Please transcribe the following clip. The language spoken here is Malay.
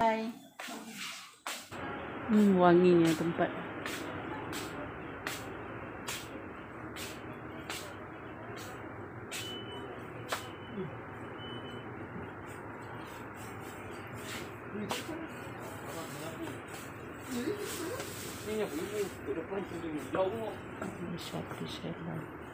Hai. Hmm, wanginya tempat. Shop di Sherlock.